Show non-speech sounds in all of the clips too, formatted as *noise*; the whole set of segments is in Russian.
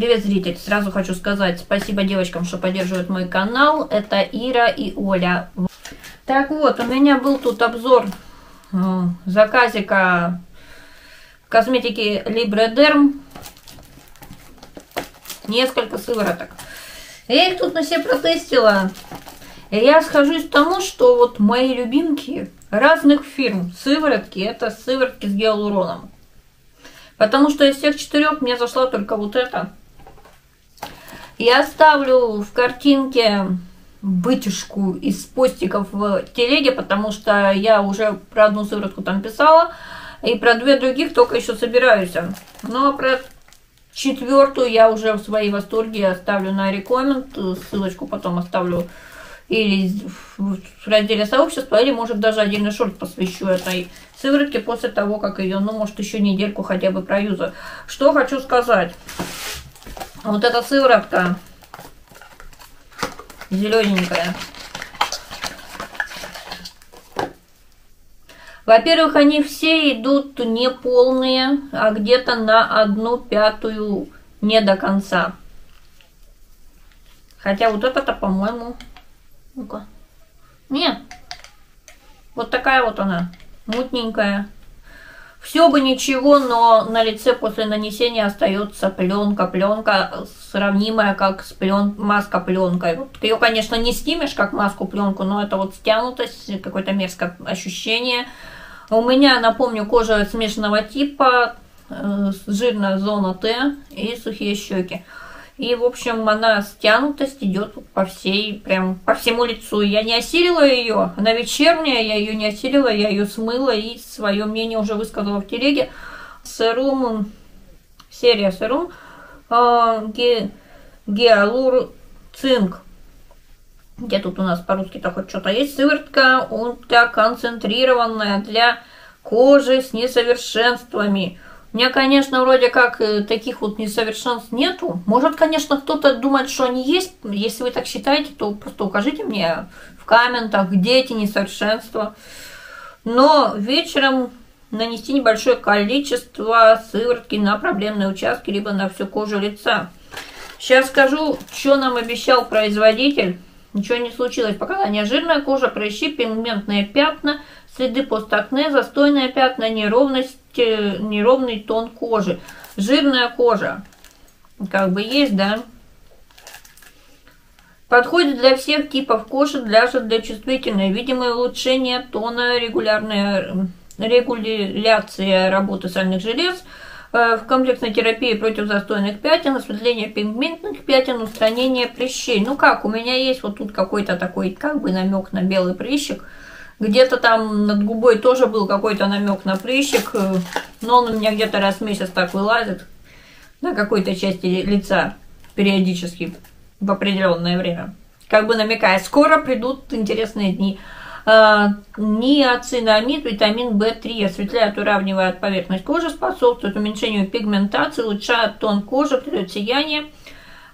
Привет, зритель! Сразу хочу сказать спасибо девочкам, что поддерживают мой канал. Это Ира и Оля. Так вот, у меня был тут обзор э, заказика косметики Libre Derm. Несколько сывороток. Я их тут на себе протестила. И я схожусь к тому, что вот мои любимки разных фирм сыворотки, это сыворотки с гиалуроном. Потому что из всех четырех мне зашла только вот эта. Я оставлю в картинке вытяжку из постиков в телеге, потому что я уже про одну сыворотку там писала, и про две других только еще собираюсь. Но про четвертую я уже в своей восторге оставлю на рекоменд, ссылочку потом оставлю или в разделе сообщества, или может даже отдельный шорт посвящу этой сыворотке после того, как ее, ну может еще недельку хотя бы проюзаю. Что хочу сказать. Вот эта сыворотка зелененькая. Во-первых, они все идут не полные, а где-то на одну пятую не до конца. Хотя вот это-то, по-моему... Ну-ка. Нет. Вот такая вот она. Мутненькая. Все бы ничего, но на лице после нанесения остается пленка. Пленка сравнимая как с плен... маска пленкой. Вот ее, конечно, не снимешь как маску пленку, но это вот стянутость, какое-то мерзкое ощущение. У меня, напомню, кожа смешанного типа, э, жирная зона Т и сухие щеки. И, в общем, она стянутость идет по всей, прям по всему лицу. Я не осилила ее, она вечерняя, я ее не осилила, я ее смыла и свое мнение уже высказала в телеге. Серум, серия серум, э, ге, геалур цинк. Где тут у нас по-русски-то хоть что-то есть? Сыворотка ультраконцентрированная для кожи с несовершенствами. У меня, конечно, вроде как э, таких вот несовершенств нету. Может, конечно, кто-то думает, что они есть. Если вы так считаете, то просто укажите мне в комментах, где эти несовершенства. Но вечером нанести небольшое количество сыворотки на проблемные участки, либо на всю кожу лица. Сейчас скажу, что нам обещал производитель. Ничего не случилось. Показания жирная кожа, прыщи, пигментные пятна, следы постакне, застойные пятна, неровность неровный тон кожи. Жирная кожа. Как бы есть, да? Подходит для всех типов кожи, даже для чувствительной. Видимое улучшение тона, регулярная регуляция работы сальных желез, э, в комплексной терапии против застойных пятен, осветление пигментных пятен, устранение прыщей. Ну как, у меня есть вот тут какой-то такой как бы намек на белый прыщик – где-то там над губой тоже был какой-то намек на прыщик, э, но он у меня где-то раз в месяц так вылазит на какой-то части лица периодически в определенное время. Как бы намекая, скоро придут интересные дни. А, ниацинамид, витамин В3 осветляет, уравнивает поверхность кожи, способствует уменьшению пигментации, улучшает тон кожи, придает сияние –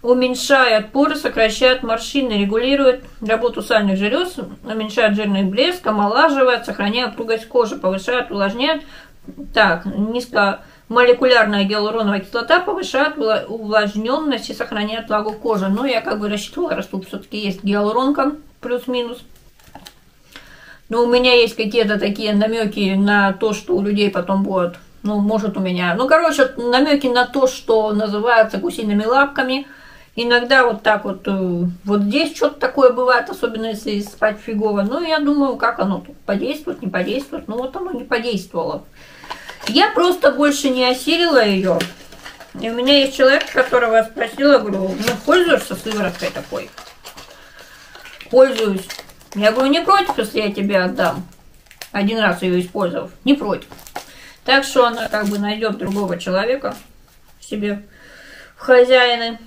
уменьшает поры, сокращает морщины, регулирует работу сальных желез, уменьшает жирный блеск, омолаживает, сохраняет упругость кожи, повышает, увлажняет. Так, низкомолекулярная гиалуроновая кислота повышает увлажненность и сохраняет влагу кожи. Но я как бы рассчитывала, раз тут все-таки есть гиалуронка плюс-минус. Но у меня есть какие-то такие намеки на то, что у людей потом будет, ну, может у меня, ну, короче, намеки на то, что называется гусиными лапками – Иногда вот так вот, э, вот здесь что-то такое бывает, особенно если спать фигово. Ну, я думаю, как оно тут подействует, не подействует. Ну, вот оно не подействовало. Я просто больше не осилила ее. И у меня есть человек, которого я спросила, говорю, ну, пользуешься сывороткой такой? Пользуюсь. Я говорю, не против, если я тебе отдам? Один раз ее использовав. Не против. Так что она как бы найдет другого человека себе хозяины.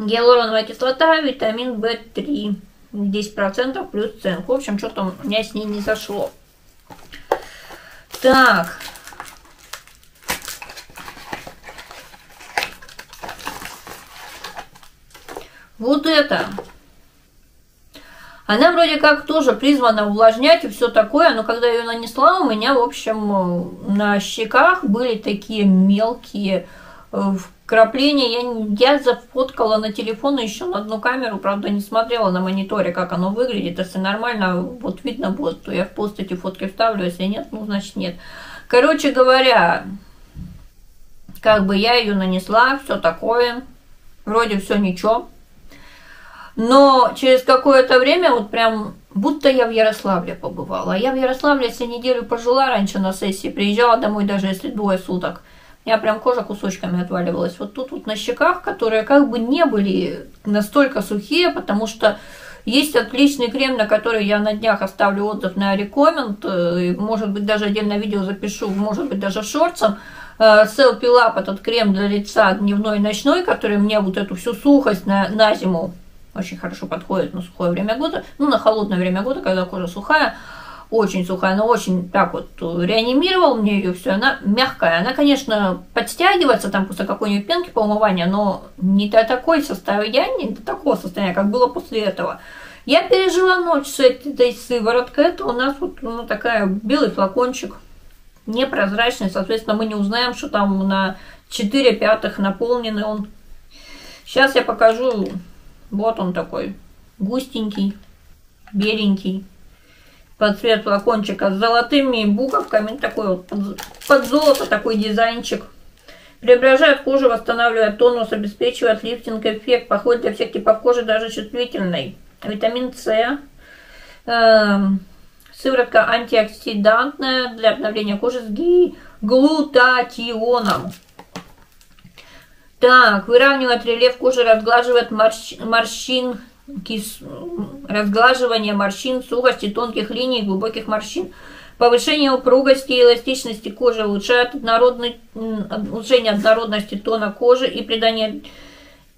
Гиалуроновая кислота, витамин В3. 10% плюс цинк. В общем, что-то у меня с ней не зашло. Так. Вот это. Она вроде как тоже призвана увлажнять и все такое, но когда я ее нанесла, у меня, в общем, на щеках были такие мелкие вкрапление. Я, я зафоткала на телефон еще на одну камеру, правда, не смотрела на мониторе, как оно выглядит. Если нормально, вот видно будет, то я в пост эти фотки вставлю, если нет, ну, значит, нет. Короче говоря, как бы я ее нанесла, все такое, вроде все ничего. Но через какое-то время вот прям будто я в Ярославле побывала. Я в Ярославле, если неделю пожила раньше на сессии, приезжала домой даже если двое суток. У меня прям кожа кусочками отваливалась. Вот тут вот на щеках, которые как бы не были настолько сухие, потому что есть отличный крем, на который я на днях оставлю отзыв на рекоменд. Э, может быть, даже отдельное видео запишу, может быть, даже шорцем. Селфи Lab, этот крем для лица дневной и ночной, который мне вот эту всю сухость на, на зиму очень хорошо подходит на сухое время года, ну, на холодное время года, когда кожа сухая, очень сухая, но очень так вот реанимировал мне ее все, она мягкая. Она, конечно, подстягивается там после какой-нибудь пенки по умыванию, но не до такой состояния, не до такого состояния, как было после этого. Я пережила ночь с этой сывороткой. Это у нас вот ну, такая белый флакончик, непрозрачный. Соответственно, мы не узнаем, что там на 4 пятых наполненный он. Сейчас я покажу вот он такой, густенький, беленький, под цвет флакончика с золотыми буковками, такой вот под, золото такой дизайнчик. Преображает кожу, восстанавливает тонус, обеспечивает лифтинг эффект, подходит для всех типов кожи, даже чувствительной. Витамин С, э, сыворотка антиоксидантная для обновления кожи с глутатионом. Так, выравнивает рельеф кожи, разглаживает морщ... морщин, кис... разглаживание морщин, сухости, тонких линий, глубоких морщин. Повышение упругости и эластичности кожи улучшает однородный, улучшение однородности тона кожи и придание,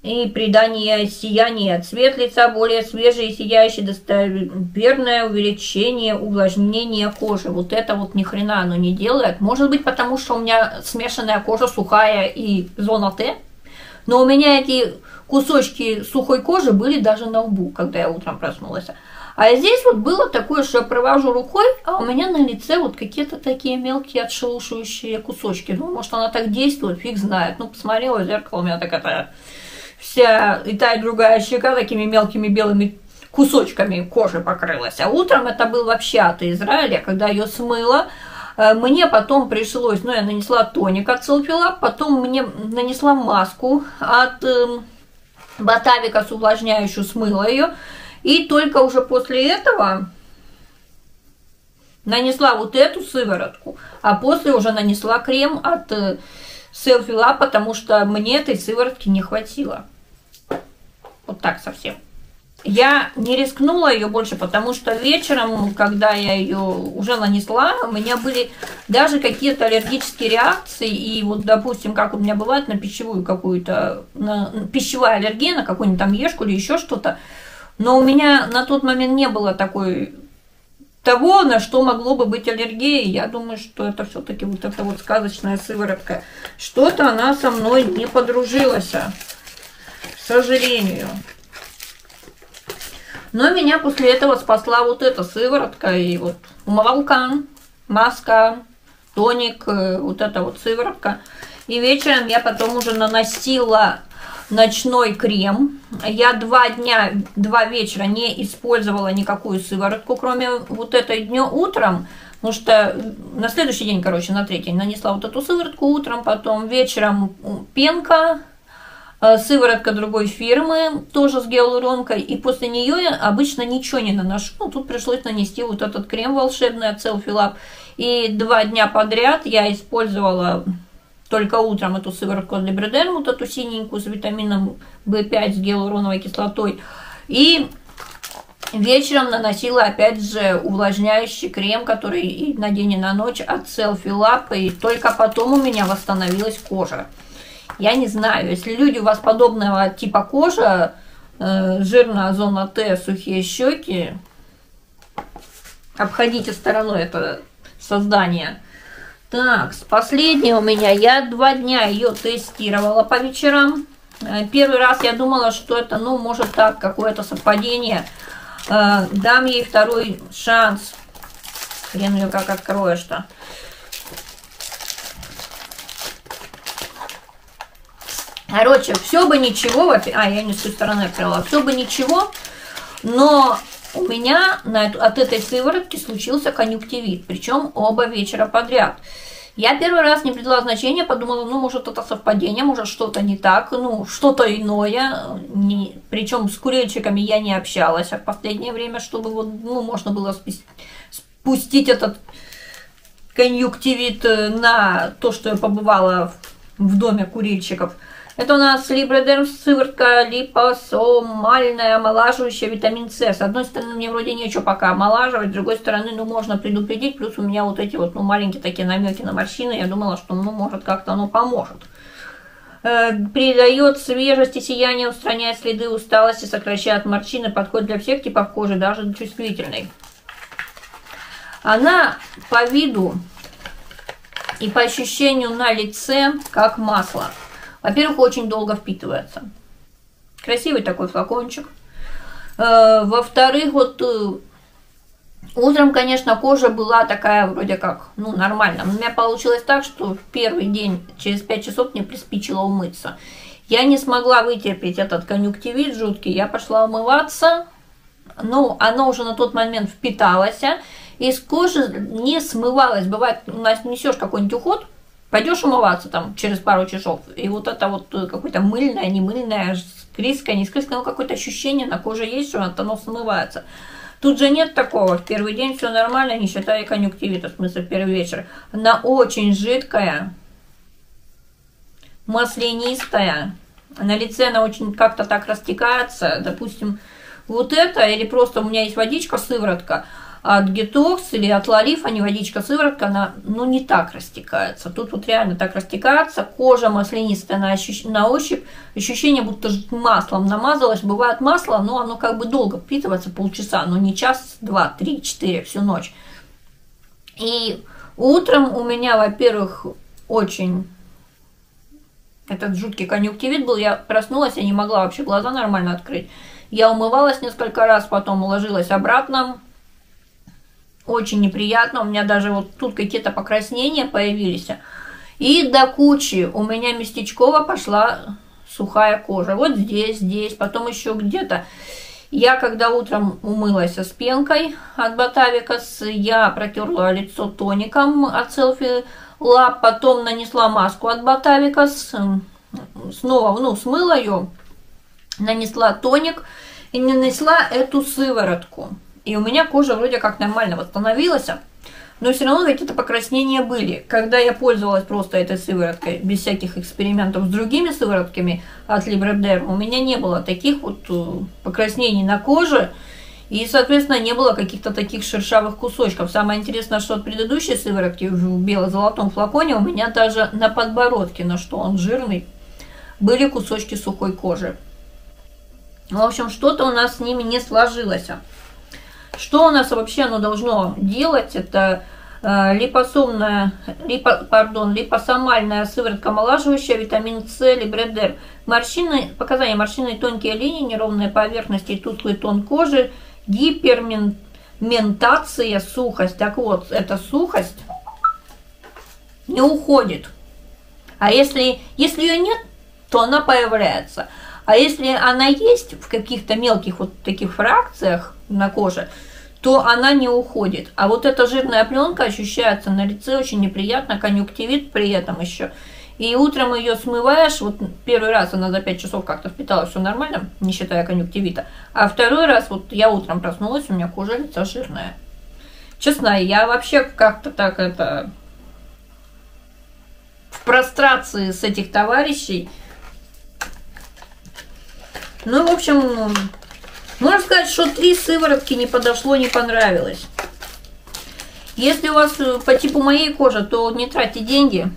и придание сияния. Цвет лица более свежий и сияющий, достоверное увеличение, увлажнение кожи. Вот это вот ни хрена оно не делает. Может быть, потому что у меня смешанная кожа сухая и зона Т. Но у меня эти кусочки сухой кожи были даже на лбу, когда я утром проснулась. А здесь вот было такое, что я провожу рукой, а у меня на лице вот какие-то такие мелкие отшелушивающие кусочки. Ну, может, она так действует, фиг знает. Ну, посмотрела в зеркало, у меня такая вся и та, и другая щека такими мелкими белыми кусочками кожи покрылась. А утром это был вообще от Израиля, когда ее смыла, Э, мне потом пришлось, ну, я нанесла тоник от Селфилаб, потом мне нанесла маску от э, Батавика с увлажняющую, смыла ее. И только уже после этого нанесла вот эту сыворотку, а после уже нанесла крем от э, Селфила, потому что мне этой сыворотки не хватило. Вот так совсем. Я не рискнула ее больше, потому что вечером, когда я ее уже нанесла, у меня были даже какие-то аллергические реакции. И вот, допустим, как у меня бывает на пищевую какую-то, на пищевая аллергия, на какую-нибудь там ешку или еще что-то. Но у меня на тот момент не было такой того, на что могло бы быть аллергия. Я думаю, что это все-таки вот эта вот сказочная сыворотка. Что-то она со мной не подружилась, к сожалению. Но меня после этого спасла вот эта сыворотка и вот умывалка, маска, тоник, э, вот эта вот сыворотка. И вечером я потом уже наносила ночной крем. Я два дня, два вечера не использовала никакую сыворотку, кроме вот этой днем утром. Потому что на следующий день, короче, на третий нанесла вот эту сыворотку утром, потом вечером пенка, сыворотка другой фирмы, тоже с гиалуронкой, и после нее я обычно ничего не наношу. Ну, тут пришлось нанести вот этот крем волшебный от Selfie Lab. И два дня подряд я использовала только утром эту сыворотку для Бреден, вот эту синенькую с витамином В5 с гиалуроновой кислотой. И вечером наносила опять же увлажняющий крем, который и на день и на ночь от Selfie Lab, и только потом у меня восстановилась кожа. Я не знаю, если люди у вас подобного типа кожа, э, жирная зона Т, сухие щеки, обходите стороной это создание. Так, последнее у меня, я два дня ее тестировала по вечерам. Э, первый раз я думала, что это, ну, может так, какое-то совпадение. Э, дам ей второй шанс. Хрен ее как откроешь-то. Короче, все бы ничего, а, я не с той стороны открыла, все бы ничего, но у меня на эту, от этой сыворотки случился конъюнктивит, причем оба вечера подряд. Я первый раз не придала значения, подумала, ну, может, это совпадение, может, что-то не так, ну, что-то иное. Не... Причем с курильщиками я не общалась а в последнее время, чтобы вот, ну, можно было спустить этот конъюнктивит э, на то, что я побывала в доме курильщиков. Это у нас либродерм сыворотка липосомальная, омолаживающая витамин С. С одной стороны, мне вроде нечего пока омолаживать, с другой стороны, ну, можно предупредить, плюс у меня вот эти вот, ну, маленькие такие намеки на морщины, я думала, что, ну, может, как-то оно поможет. Э, придает свежести, сияние, устраняет следы усталости, сокращает морщины, подходит для всех типов кожи, даже чувствительной. Она по виду и по ощущению на лице как масло. Во-первых, очень долго впитывается. Красивый такой флакончик. Э, во-вторых, вот э, утром, конечно, кожа была такая вроде как, ну, нормально. У меня получилось так, что в первый день, через 5 часов мне приспичило умыться. Я не смогла вытерпеть этот конъюнктивит жуткий. Я пошла умываться. Ну, оно уже на тот момент впиталось. Из кожи не смывалось. Бывает, у нас несешь какой-нибудь уход, Пойдешь умываться там через пару часов, и вот это вот э, какое-то мыльное, не мыльное, скриское, не скриское, но какое-то ощущение на коже есть, что оно смывается. Тут же нет такого. В первый день все нормально, не считая конъюнктивита, в смысле в первый вечер. Она очень жидкая, маслянистая. На лице она очень как-то так растекается. Допустим, вот это, или просто у меня есть водичка, сыворотка, от Гетокс или от Ларифа, не водичка, сыворотка, она ну, не так растекается. Тут вот реально так растекается, кожа маслянистая на, ощущ... на ощупь, ощущение, будто маслом намазалось. Бывает масло, но оно как бы долго впитывается, полчаса, но не час, два, три, четыре, всю ночь. И утром у меня, во-первых, очень этот жуткий конъюнктивит был, я проснулась, я не могла вообще глаза нормально открыть. Я умывалась несколько раз, потом уложилась обратно, очень неприятно. У меня даже вот тут какие-то покраснения появились. И до кучи у меня местечково пошла сухая кожа. Вот здесь, здесь, потом еще где-то. Я когда утром умылась с пенкой от Ботавикас, я протерла лицо тоником от Selfie Lab, потом нанесла маску от Ботавикас, снова, ну, смыла ее, нанесла тоник и нанесла эту сыворотку. И у меня кожа вроде как нормально восстановилась. Но все равно какие-то покраснения были. Когда я пользовалась просто этой сывороткой, без всяких экспериментов с другими сыворотками от Librederm, у меня не было таких вот э, покраснений на коже. И, соответственно, не было каких-то таких шершавых кусочков. Самое интересное, что от предыдущей сыворотки в бело-золотом флаконе у меня даже на подбородке, на что он жирный, были кусочки сухой кожи. В общем, что-то у нас с ними не сложилось. Что у нас вообще оно должно делать? Это э, липосомная, липо, пардон, липосомальная сыворотка омолаживающая, витамин С, либредер. Морщины, показания морщины, тонкие линии, неровные поверхности, тусклый тон кожи, гиперментация, сухость. Так вот, эта сухость не уходит. А если, если ее нет, то она появляется. А если она есть в каких-то мелких вот таких фракциях на коже, то она не уходит. А вот эта жирная пленка ощущается на лице очень неприятно, конъюнктивит при этом еще. И утром ее смываешь, вот первый раз она за 5 часов как-то впитала, все нормально, не считая конъюнктивита. А второй раз, вот я утром проснулась, у меня кожа лица жирная. Честно, я вообще как-то так это в прострации с этих товарищей ну, в общем, можно сказать, что три сыворотки не подошло, не понравилось. Если у вас э, по типу моей кожи, то не тратьте деньги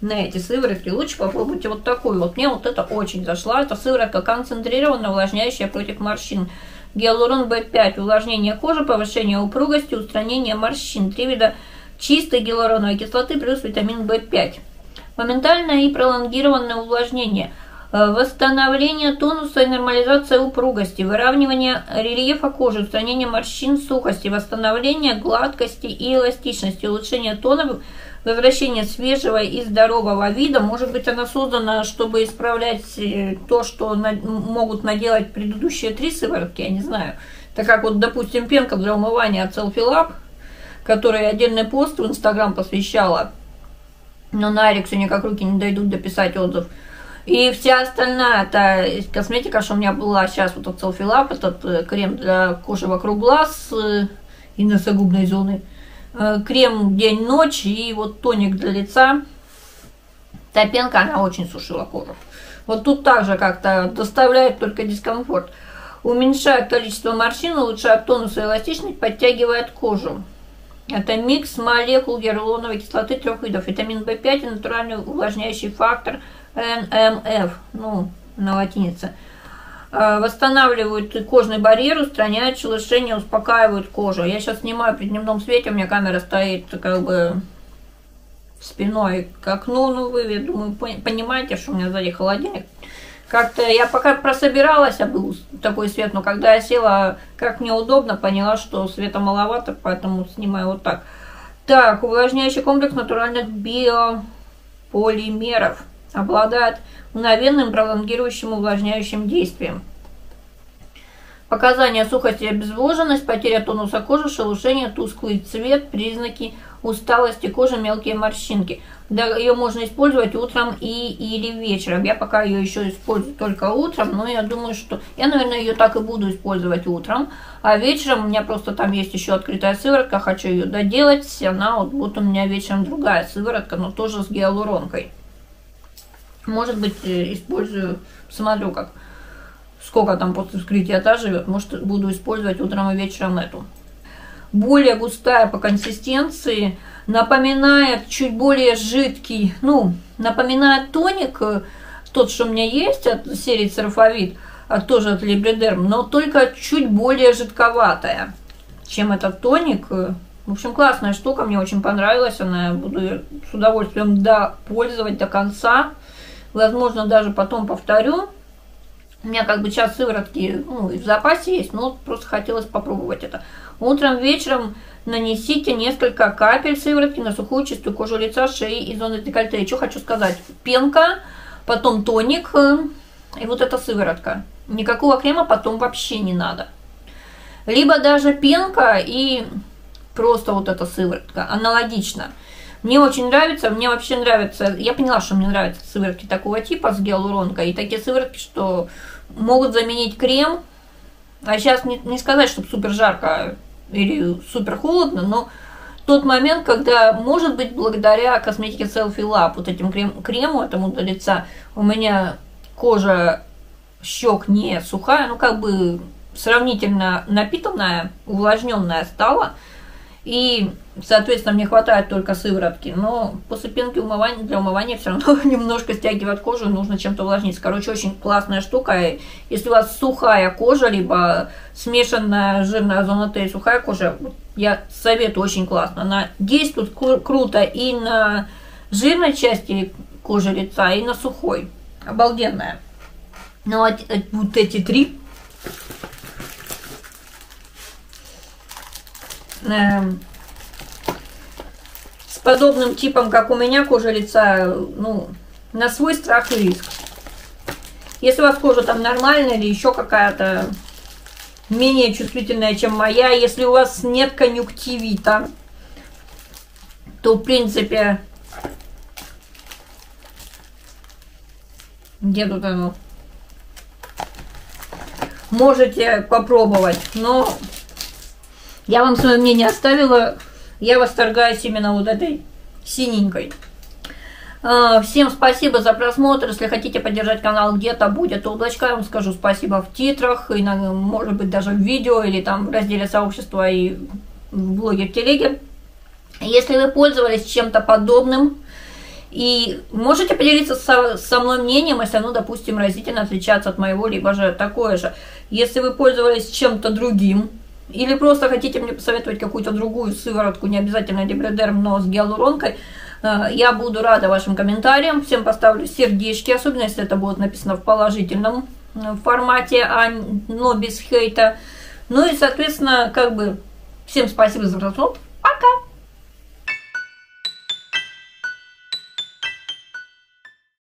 на эти сыворотки. Лучше попробуйте вот такую. Вот мне вот это очень зашла. Это сыворотка концентрированная, увлажняющая против морщин. Гиалурон B5. Увлажнение кожи, повышение упругости, устранение морщин. Три вида чистой гиалуроновой кислоты плюс витамин В5. Моментальное и пролонгированное увлажнение – восстановление тонуса и нормализация упругости, выравнивание рельефа кожи, устранение морщин, сухости, восстановление гладкости и эластичности, улучшение тона, возвращение свежего и здорового вида. Может быть, она создана, чтобы исправлять э, то, что на, могут наделать предыдущие три сыворотки, я не знаю. Так как вот, допустим, пенка для умывания от Selfie Lab, который отдельный пост в Инстаграм посвящала, но на Эриксе никак руки не дойдут дописать отзыв. И вся остальная это косметика, что у меня была сейчас вот этот Lab, этот э, крем для кожи вокруг глаз э, и носогубной зоны – Э, крем день-ночь и вот тоник для лица. Топенка, она очень сушила кожу. Вот тут также как-то доставляет только дискомфорт. Уменьшает количество морщин, улучшает тонус и эластичность, подтягивает кожу. Это микс молекул гиалуроновой кислоты трех видов. Витамин В5 и натуральный увлажняющий фактор НМФ, ну, на латинице. Э, восстанавливают кожный барьер, устраняют шелушение, успокаивают кожу. Я сейчас снимаю при дневном свете, у меня камера стоит как бы спиной к окну, ну вы, я думаю, понимаете, что у меня сзади холодильник. Как-то я пока прособиралась, а был такой свет, но когда я села, как неудобно, поняла, что света маловато, поэтому снимаю вот так. Так, увлажняющий комплекс натуральных биополимеров обладает мгновенным пролонгирующим увлажняющим действием. Показания сухость и обезвоженность, потеря тонуса кожи, шелушение, тусклый цвет, признаки усталости кожи, мелкие морщинки. Да, ее можно использовать утром и или вечером. Я пока ее еще использую только утром, но я думаю, что я, наверное, ее так и буду использовать утром. А вечером у меня просто там есть еще открытая сыворотка, хочу ее доделать. Она вот, вот у меня вечером другая сыворотка, но тоже с гиалуронкой. Может быть, э, использую, смотрю, как сколько там после вскрытия та живет. Может, буду использовать утром и вечером эту. Более густая по консистенции, напоминает чуть более жидкий, ну, напоминает тоник, э, тот, что у меня есть от серии Церфовит, а тоже от Либридерм, но только чуть более жидковатая, чем этот тоник. В общем, классная штука, мне очень понравилась она, буду с удовольствием до пользовать до конца. Возможно, даже потом повторю. У меня как бы сейчас сыворотки ну, в запасе есть, но просто хотелось попробовать это. Утром, вечером нанесите несколько капель сыворотки на сухую чистую кожу лица, шеи и зоны декольте. И что хочу сказать. Пенка, потом тоник э, и вот эта сыворотка. Никакого крема потом вообще не надо. Либо даже пенка и просто вот эта сыворотка. Аналогично. Мне очень нравится, мне вообще нравится, я поняла, что мне нравятся сыворотки такого типа с гиалуронкой, и такие сыворотки, что могут заменить крем, а сейчас не, не сказать, чтобы супер жарко или супер холодно, но тот момент, когда, может быть, благодаря косметике Selfie Lab, вот этим крем, крему этому для лица, у меня кожа щек не сухая, ну как бы сравнительно напитанная, увлажненная стала – и, соответственно, мне хватает только сыворотки. Но после пенки умывания, для умывания все равно *laughs* немножко стягивать кожу, нужно чем-то увлажнить. Короче, очень классная штука. Если у вас сухая кожа, либо смешанная жирная зона Т и сухая кожа, я советую, очень классно. Она действует круто и на жирной части кожи лица, и на сухой. Обалденная. Ну, вот, вот эти три с подобным типом, как у меня, кожа лица, ну, на свой страх и риск. Если у вас кожа там нормальная или еще какая-то менее чувствительная, чем моя, если у вас нет конъюнктивита, то, в принципе, где тут оно? Можете попробовать, но я вам свое мнение оставила. Я восторгаюсь именно вот этой синенькой. А, всем спасибо за просмотр. Если хотите поддержать канал где-то будет облачко, я вам скажу спасибо в титрах, и, может быть, даже в видео, или там в разделе сообщества и в блоге в телеге. Если вы пользовались чем-то подобным, и можете поделиться со, со мной мнением, если оно, допустим, разительно отличается от моего, либо же такое же. Если вы пользовались чем-то другим, или просто хотите мне посоветовать какую-то другую сыворотку, не обязательно либредерм, но с гиалуронкой, э, я буду рада вашим комментариям. Всем поставлю сердечки, особенно если это будет написано в положительном э, формате, а но без хейта. Ну и, соответственно, как бы всем спасибо за просмотр. Пока!